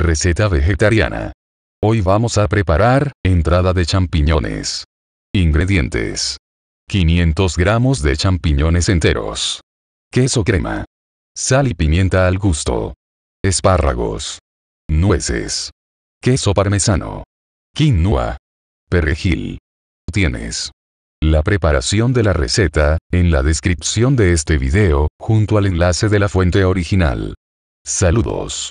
Receta vegetariana. Hoy vamos a preparar, entrada de champiñones. Ingredientes. 500 gramos de champiñones enteros. Queso crema. Sal y pimienta al gusto. Espárragos. Nueces. Queso parmesano. Quinoa. Perejil. Tienes. La preparación de la receta, en la descripción de este video, junto al enlace de la fuente original. Saludos.